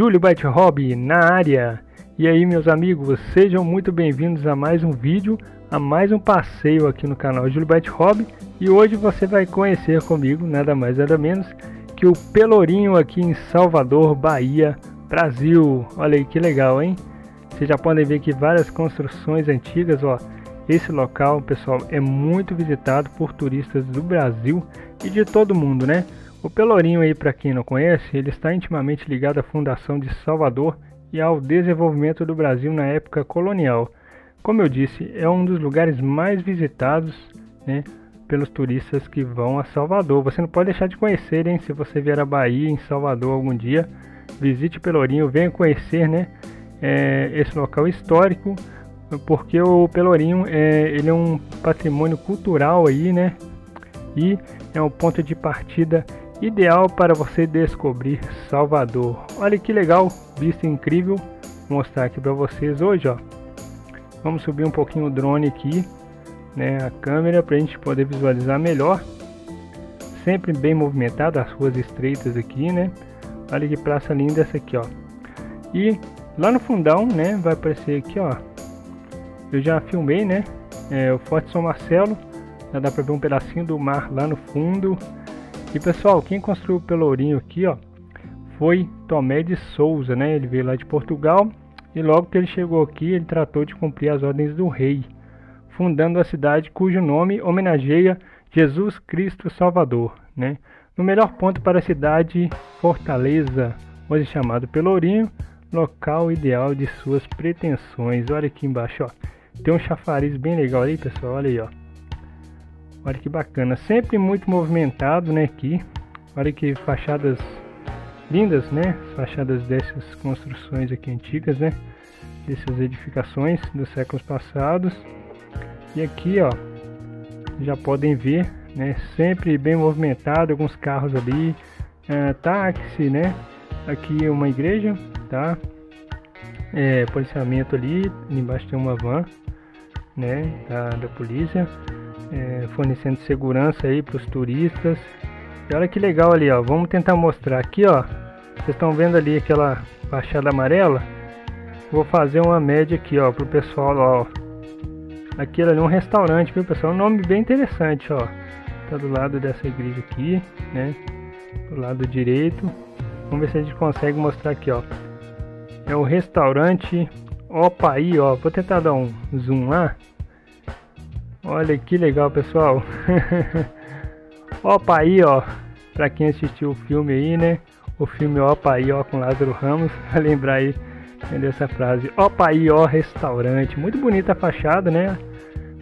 Júlio Bate Hobby na área. E aí, meus amigos, sejam muito bem-vindos a mais um vídeo, a mais um passeio aqui no canal Júlio Bate Hobby. E hoje você vai conhecer comigo, nada mais nada menos, que o Pelourinho aqui em Salvador, Bahia, Brasil. Olha aí que legal, hein? Vocês já podem ver que várias construções antigas, ó. Esse local, pessoal, é muito visitado por turistas do Brasil e de todo mundo, né? O Pelourinho aí, para quem não conhece, ele está intimamente ligado à fundação de Salvador e ao desenvolvimento do Brasil na época colonial. Como eu disse, é um dos lugares mais visitados, né, pelos turistas que vão a Salvador. Você não pode deixar de conhecer, hein? Se você vier a Bahia, em Salvador algum dia, visite Pelourinho, venha conhecer, né, é, esse local histórico, porque o Pelourinho é, ele é um patrimônio cultural aí, né, e é um ponto de partida ideal para você descobrir Salvador. Olha que legal, vista incrível. Vou mostrar aqui para vocês hoje, ó. Vamos subir um pouquinho o drone aqui, né, a câmera para a gente poder visualizar melhor. Sempre bem movimentado, as ruas estreitas aqui, né? Olha que praça linda essa aqui, ó. E lá no fundão, né, vai aparecer aqui, ó. Eu já filmei, né? É, o Forte São Marcelo. Já dá para ver um pedacinho do mar lá no fundo. E pessoal, quem construiu o Pelourinho aqui, ó, foi Tomé de Souza, né? Ele veio lá de Portugal e logo que ele chegou aqui, ele tratou de cumprir as ordens do rei, fundando a cidade cujo nome homenageia Jesus Cristo Salvador, né? No melhor ponto para a cidade, Fortaleza, hoje chamado Pelourinho, local ideal de suas pretensões. Olha aqui embaixo, ó. Tem um chafariz bem legal aí, pessoal. Olha aí, ó. Olha que bacana, sempre muito movimentado, né, aqui. Olha que fachadas lindas, né? Fachadas dessas construções aqui antigas, né? Dessas edificações dos séculos passados. E aqui, ó, já podem ver, né? Sempre bem movimentado, alguns carros ali, é, táxi, né? Aqui uma igreja, tá? É, policiamento ali, embaixo tem uma van, né? Da, da polícia é, fornecendo segurança aí para os turistas. E olha que legal ali, ó. Vamos tentar mostrar aqui, ó. Vocês estão vendo ali aquela fachada amarela? Vou fazer uma média aqui, ó, pro pessoal, ó. Aquilo ali é um restaurante, viu, pessoal? Um nome bem interessante, ó. Tá do lado dessa igreja aqui, né? Do lado direito. Vamos ver se a gente consegue mostrar aqui, ó. É o restaurante Opaí, ó. Vou tentar dar um zoom lá. Olha que legal, pessoal. Opa aí, ó. Pra quem assistiu o filme aí, né? O filme Opa aí, ó, com Lázaro Ramos. Pra lembrar aí dessa frase. Opa aí, ó, restaurante. Muito bonita a fachada, né?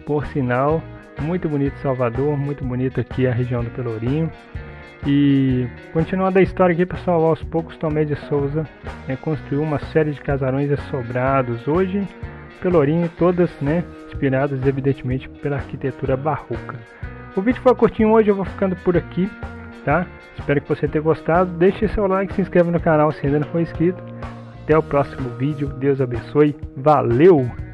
Por sinal. Muito bonito Salvador. Muito bonito aqui a região do Pelourinho. E continuando a história aqui, pessoal, aos poucos Tomé de Souza né, construiu uma série de casarões assobrados. Hoje Pelourinho, todas né, inspiradas evidentemente pela arquitetura barroca. O vídeo foi curtinho hoje, eu vou ficando por aqui, tá? Espero que você tenha gostado. Deixe seu like, se inscreva no canal se ainda não for inscrito. Até o próximo vídeo. Deus abençoe. Valeu!